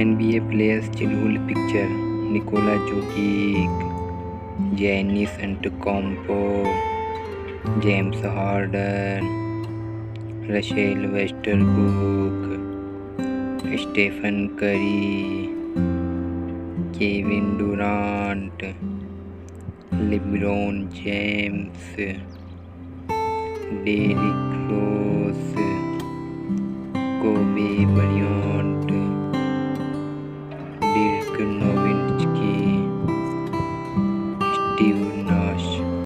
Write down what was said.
N B A players चिलहुल picture Nikola Jokic Giannis Antetokounmpo James Harden Russell Wester Westbrook Stephen Curry Kevin Durant LeBron James Derrick Rose Kobe बड़ी Chicken Novinski Steve